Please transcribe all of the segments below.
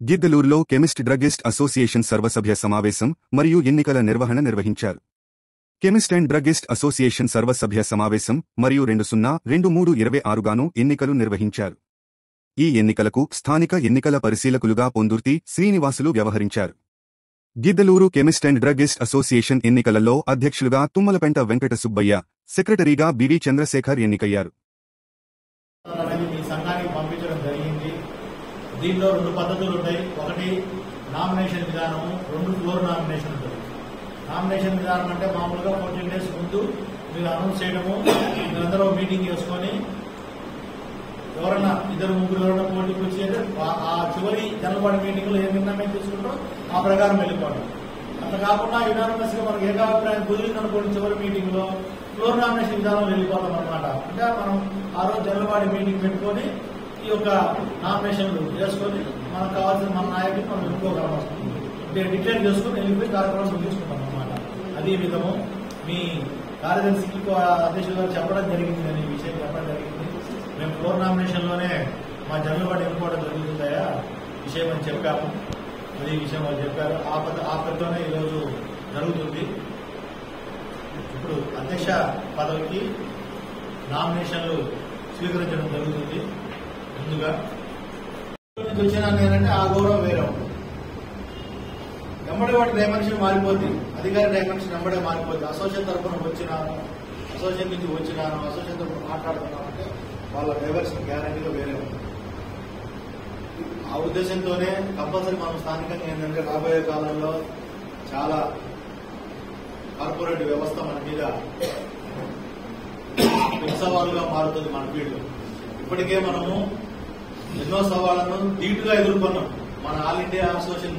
గిద్దలూరులో chemist druggist association సర్వసభ్య సమావేశం మరియు ఎన్నికల నిర్వహణ నిర్వహించారు. కెమిస్ట్ అండ్ డ్రగిస్ట్ అసోసియేషన్ సర్వసభ్య సమావేశం మరియు రెండు సున్నా రెండు మూడు ఇరవై ఆరుగాను ఎన్నికలు నిర్వహించారు. ఈ ఎన్నికలకు స్థానిక ఎన్నికల పరిశీలకులుగా పొందుర్తి శ్రీనివాసులు వ్యవహరించారు. Giddaluru chemist and druggist association ఎన్నికలలో అధ్యక్షులుగా తుమ్మలపెంట వెంకట సుబ్బయ్య సెక్రటరీగా బివి చంద్రశేఖర్ ఎన్నికయ్యారు అనేది మీ సంఘానికి పంపించడం జరిగింది దీంట్లో రెండు పద్ధతులు ఉంటాయి. ఒకటి నామినేషన్ విధానము రెండు ఫ్లోర్ నామినేషన్ ఉంటుంది. నామినేషన్ విధానం అంటే మామూలుగా ఫోర్టీన్ డేస్ ముందు మీరు అనౌన్స్ చేయడము మీరందరూ మీటింగ్ చేసుకొని ఎవరన్నా ఇద్దరు ముగ్గురు ఎవరైనా పోటీకి వచ్చి అంటే ఆ- చివరి జనపాటి మీటింగ్లో ఏ నిర్ణయం తీసుకుంటాం ఆ ప్రకారం వెళ్ళిపోవడం. అంత కాకుండా యునానిమస్గా మనకి ఏకాభిప్రాయం కుదిరిందనుకోండి చివరి మీటింగ్లో ఫ్లోర్ నామినేషన్ విధానం వెళ్ళిపోతాం అనమాట అంటే మనం ఆ రోజు జనపాటి మీటింగ్ పెట్టుకొని ఈ యొక్క నామినేషన్లు చేసుకొని మనకు కావాల్సిన మన నాయకులు మనం ఎన్నుకోగలం. డిక్లేర్ చేసుకొని వెళ్ళిపోయి కార్యక్రమం ముగించుకుంటాం అనమాట అదే విధము మీ కార్యదర్శికి కో- అధ్యక్షులు గారు చెప్పడం జరిగింది అనే విషయం చెప్పడం జరిగింది. మేము ఫోర్ నామినేషన్లోనే మా జనరల్ ఎన్నుకోవడం జరుగుతుందయా విషయం అని చెప్పాము. అది ఈ విషయం వాళ్ళు చెప్పారు. ఆ పద్ధ ఆ పద్ధతిలోనే ఈరోజు జరుగుతుంది. ఇప్పుడు అధ్యక్ష పదవికి నామినేషన్లు స్వీకరించడం జరుగుతుంది. ముందుగా నుంచి వచ్చినా ఆ గౌరవం వేరే ఉంటుంది. వెంబడి వాటి డైమెన్షన్ మారిపోతుంది అధికారి డైమెన్షన్ వెంబడే మారిపోద్ది. అసోసియేట్ తరఫున వచ్చినాను అసోసియేట్ నుంచి వచ్చినాను అసోసియేట్ తరఫున మాట్లాడుతున్నాను అంటే వాళ్ళ డైవర్షన్ గ్యారంటీలో వేరే ఉంటుంది. ఆ ఉద్దేశంతోనే కంపల్సరీ మనం స్థానికంగా ఏంటంటే రాబోయే కాలంలో చాలా కార్పొరేట్ వ్యవస్థ మన మీద ఉత్సవాలుగా సవాలుగా మారుతుంది మన ఫీల్డ్ ఇప్పటికే మనము ఎన్నో సవాళ్ళను ధీటుగా ఎదుర్కొన్నాం. మన ఆల్ ఇండియా అసోసియేషన్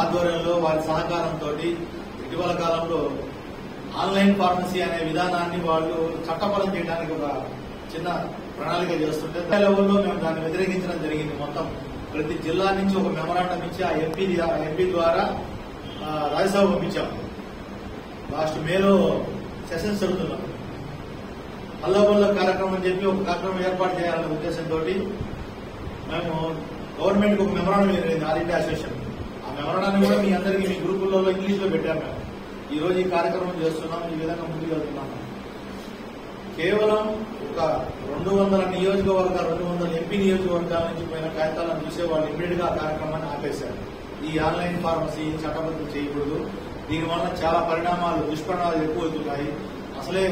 ఆధ్వర్యంలో వారి సహకారంతో ఇటీవల కాలంలో ఆన్లైన్ ఫార్మసీ అనే విధానాన్ని వాళ్ళు చట్టపరం చేయడానికి ఒక చిన్న ప్రణాళిక చేస్తుంటే లెవెల్లో మేము దాన్ని వ్యతిరేకించడం జరిగింది. మొత్తం ప్రతి జిల్లా నుంచి ఒక మెమరాండం ఇచ్చి ఆ ఎంపీ ఎంపీ ద్వారా రాజ్యసభ పంపించాం. లాస్ట్ మేలో సెషన్స్ జరుగుతున్నాం అల్లబల్ల కార్యక్రమం అని చెప్పి ఒక కార్యక్రమం ఏర్పాటు చేయాలనే ఉద్దేశంతో మేము గవర్నమెంట్ ఒక మెమరాండం జరిగింది ఆల్ ఇండియా అసోసియేషన్ ఆ మెమరాండాన్ని కూడా మీ అందరికీ మీ గ్రూపుల్లో ఇంగ్లీష్లో మేము ఈ రోజు ఈ కార్యక్రమం చేస్తున్నాం ఈ విధంగా ముందుకు వెళ్తున్నాం. కేవలం ఒక రెండు వందల నియోజకవర్గాలు రెండు వందల ఎంపీ నియోజకవర్గాల నుంచి పోయిన కాగితాలను చూసే వాళ్ళు ఇమ్మీడియట్గా ఆ కార్యక్రమాన్ని ఆపేశారు. ఈ ఆన్లైన్ ఫార్మసీ చట్టబద్ధం చేయకూడదు. దీనివల్ల చాలా పరిణామాలు దుష్పరిణామాలు ఎక్కువ అవుతున్నాయి. అసలే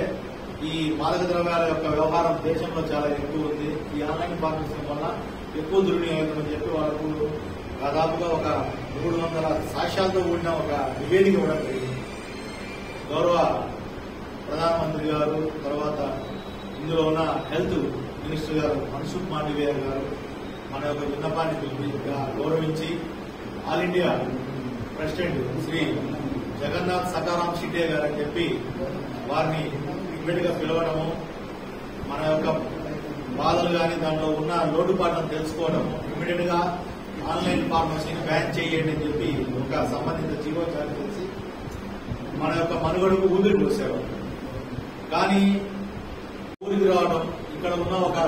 ఈ మాదక ద్రవ్యాల యొక్క వ్యవహారం దేశంలో చాలా ఎక్కువ ఉంది. ఈ ఆన్లైన్ ఫార్మసీ వల్ల ఎక్కువ దుర్వినియోగం అని చెప్పి వాళ్ళకు దాదాపుగా ఒక మూడు వందల సాక్ష్యాలతో కూడిన ఒక నివేదిక ఇవ్వడం జరిగింది. గౌరవ ప్రధానమంత్రి గారు తర్వాత ఇందులో ఉన్న హెల్త్ మినిస్టర్ గారు మన్సుఖ్ మాండవీయ గారు మన యొక్క విన్నపాన్ని గౌరవించి all India president Shri Jagannath Sakharam Shinde garu అని చెప్పి వారిని ఇమ్మీడియట్గా పిలవడము మన యొక్క బాధలు కానీ దాంట్లో ఉన్న లోటుపాట్లను తెలుసుకోవడం ఇమీడియట్గా ఆన్లైన్ ఫార్మసీని బ్యాన్ చేయండి అని చెప్పి ఒక సంబంధిత జీవో జారీ చేసి మన యొక్క మనుగడకు ఊపిరి పోసారు కానీ ఊరికి రావడం ఇక్కడ ఉన్న ఒక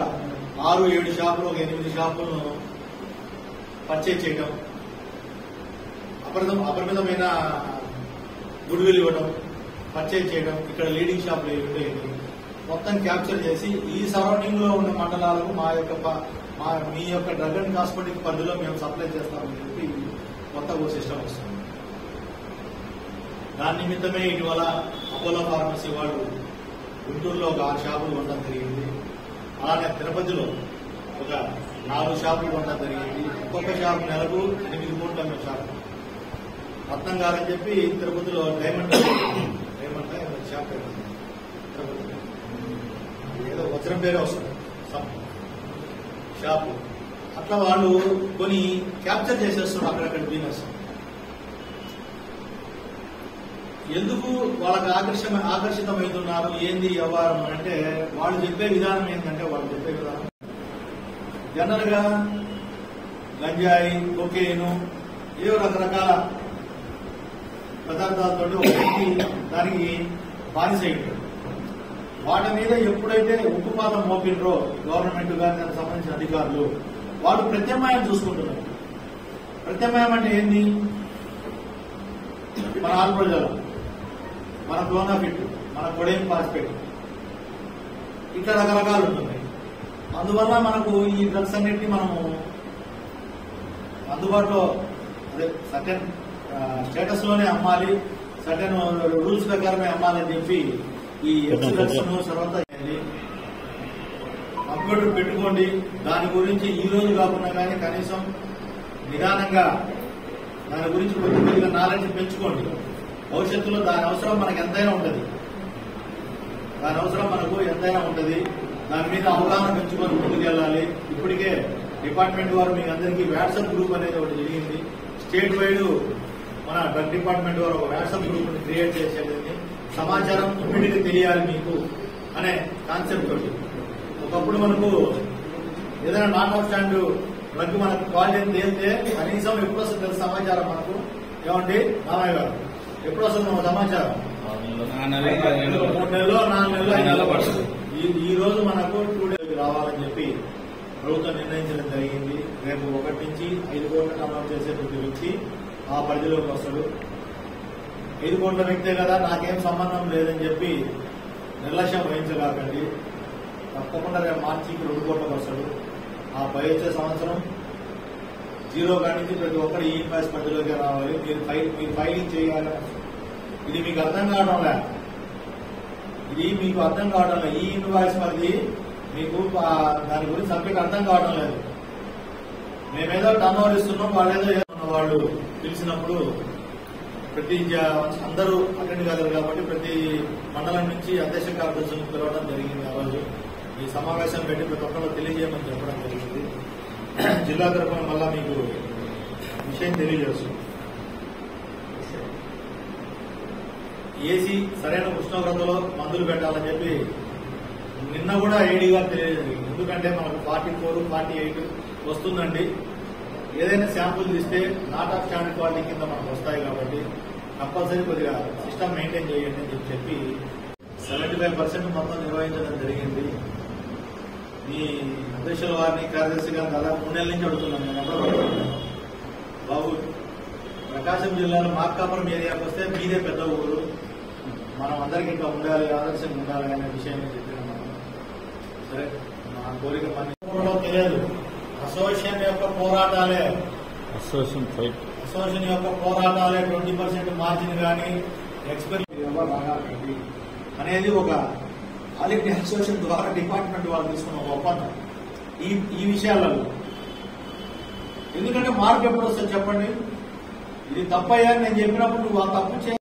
ఆరు ఏడు షాపులు ఒక ఎనిమిది షాపులను పర్చేజ్ చేయడం అపరితం అపరిమితమైన గుడ్విల్ ఇవ్వడం పర్చేజ్ చేయడం ఇక్కడ లీడింగ్ షాపులు ఉండేవి మొత్తం క్యాప్చర్ చేసి ఈ సరౌండింగ్లో ఉన్న మండలాలకు మా యొక్క మా మీ యొక్క డ్రగ్ అండ్ కాస్మెటిక్ పరిధిలో మేము సప్లై చేస్తామని చెప్పి కొత్త ఓ సిస్టమ్ వస్తుంది. దాని నిమిత్తమే ఇటీవల అపోలో ఫార్మసీ వాళ్ళు గుంటూరులో ఒక ఆరు షాపులు ఉండడం జరిగింది. అలానే తిరుపతిలో ఒక నాలుగు షాపులు కొనడం జరిగింది. ఒక్కొక్క షాపు నెలకు ఎనిమిది కోట్ల అమ్మే షాపు. రత్నం కాదని చెప్పి తిరుపతిలో డైమండ్ ఏదో షాప్ పేరు ఉంది. తిరుపతిలో. ఏదో పేరే వస్తుంది. షాపు. అట్లా వాళ్ళు కొని క్యాప్చర్ చేసేస్తారు అక్కడక్కడ బిజినెస్ ఎందుకు వాళ్ళకి ఆకర్షణ ఆకర్షితమవుతున్నారు ఏంది వ్యవహారం అంటే వాళ్ళు చెప్పే విధానం ఏంటంటే వాళ్ళు చెప్పే విధానం. జనరల్గా గంజాయి కొకేను ఏవో రకరకాల పదార్థాలతో ఒక వ్యక్తి దానికి బానిస ఉంటాడు వాటి మీద ఎప్పుడైతే ఉక్కుపాతం మోపినరో గవర్నమెంట్ కానీ దానికి సంబంధించిన అధికారులు వాళ్ళు ప్రత్యామ్నాయం చూసుకుంటున్నారు. ప్రత్యామ్నాయం అంటే ఏంది? మన ఆల్ప్రోజల్ మన క్లోనాఫిట్ మన కొడేం పాస్పేట్ ఇట్లా రకరకాలు ఉంటున్నాయి అందువల్ల మనకు ఈ డ్రగ్స్ అన్నిటిని మనము అందుబాటులో అదే సర్టెన్ స్టేటస్లోనే అమ్మాలి సర్టెన్ రూల్స్ ప్రకారమే అమ్మాలని చెప్పి ఈ ఎక్స్ డ్రగ్స్ కంప్యూటర్ పెట్టుకోండి. దాని గురించి ఈ రోజు కాకుండా కానీ కనీసం నిదానంగా దాని గురించి కొద్ది కొద్దిగా నాలెడ్జ్ పెంచుకోండి. భవిష్యత్తులో దాని అవసరం మనకు ఎంతైనా ఉంటుంది. దాని అవసరం మనకు ఎంతైనా ఉంటుంది. దాని మీద అవగాహన పెంచుకొని ముందుకు వెళ్ళాలి. ఇప్పటికే డిపార్ట్మెంట్ వారు మీకు అందరికీ వాట్సాప్ గ్రూప్ అనేది ఒకటి జరిగింది. స్టేట్ వైడ్ మన డ్రగ్ డిపార్ట్మెంట్ వారు ఒక వాట్సాప్ గ్రూప్ క్రియేట్ చేసేది. సమాచారం ఇమ్మీడియట్ తెలియాలి మీకు అనే కాన్సెప్ట్ తోటి. ఒకప్పుడు మనకు ఏదైనా నాట్ అవుట్ స్టాండ్ డ్రగ్ మనకు కాల్ చేసి తేలితే కనీసం ఎప్పుడు వస్తుంది తెలుసు సమాచారం మనకు? ఏమండి? మామయ్య గారు. ఎప్పుడు వస్తుంది సమాచారం? మూడు నెలలో నాలుగు నెలలో ఈ రోజు మనకు టూ డేస్ రావాలని చెప్పి ప్రభుత్వం నిర్ణయించడం జరిగింది. రేపు ఒకటి నుంచి ఐదు కోట్ల అమలు చేసే వ్యక్తి ఆ పరిధిలోకి వస్తాడు. ఐదు కోట్ల వ్యక్తే కదా నాకేం సంబంధం లేదని చెప్పి నిర్లక్ష్యం వహించగాకండి. తప్పకుండా రేపు మార్చికి రెండు కోట్లకు వస్తాడు. ఆ పై వచ్చే సంవత్సరం జీరో కాడి నుంచి ప్రతి ఒక్కరు ఈ ఇన్వాయిస్ పరిధిలోకి రావాలి. మీరు ఫైల్ మీరు ఫైలింగ్ చేయాలి. ఇది మీకు అర్థం కావడం లే. ఇది మీకు అర్థం కావడం లేదు ఈ ఇన్వాయిస్ పరిధి మీకు దాని గురించి సబ్జెక్ట్ అర్థం కావడం లేదు. మేమేదో టర్న్ ఓవర్ ఇస్తున్నాం వాళ్ళు ఏదో చేస్తున్న వాళ్ళు పిలిచినప్పుడు ప్రతి జ- అందరూ అటెండ్ కాలేరు కాబట్టి ప్రతి మండలం నుంచి అధ్యక్ష కార్యదర్శులను పిలవడం జరిగింది ఆ రోజు. ఈ సమావేశం పెట్టి ప్రతి ఒక్కరు తెలియజేయమని చెప్పడం జరిగింది. జిల్లా తరఫున మళ్ళా మీకు విషయం తెలియజేస్తుంది ఏసీ సరైన ఉష్ణోగ్రతలో మందులు పెట్టాలని చెప్పి నిన్న కూడా ఐడిగా తెలియజేయండి ఎందుకంటే మనకు ఫార్టీ ఫోర్ ఫార్టీ ఎయిట్ వస్తుందండి. ఏదైనా శాంపుల్ తీస్తే నాట్ ఆఫ్ స్టాండర్డ్ క్వాలిటీ కింద మనకు వస్తాయి కాబట్టి కంపల్సరీ కొద్దిగా సిస్టమ్ మెయింటైన్ చేయండి అని చెప్పి సెవెంటీ ఫైవ్ పర్సెంట్ మొత్తం నిర్వహించడం జరిగింది. మీ అధ్యక్షుల వారిని కార్యదర్శి గారిని దాదాపు మూడు నెలల నుంచి అడుగుతున్నాను. నేను బాబు ప్రకాశం జిల్లాలో మార్కాపురం ఏరియాకి వస్తే మీదే పెద్ద ఊరు. మనం అందరికీ ఇంకా ఉండాలి ఆదర్శంగా ఉండాలి అనే విషయాన్ని చెప్పిన సరే మా కోరిక పని అసోసియేషన్ యొక్క పోరాటాలే. Association fight. అసోసియేషన్ యొక్క పోరాటాలే ట్వంటీ పర్సెంట్ మార్జిన్ కానీ ఎక్స్పైరీ అనేది ఒక ఆల్ ఇండియా అసోసియేషన్ ద్వారా డిపార్ట్మెంట్ వాళ్ళు తీసుకున్న ఒక ఒప్పందం. ఈ ఈ విషయాలలో. ఎందుకంటే మార్పు ఎప్పుడు వస్తుంది చెప్పండి? ఇది తప్పయ్యా అని నేను చెప్పినప్పుడు నువ్వు ఆ తప్పు చే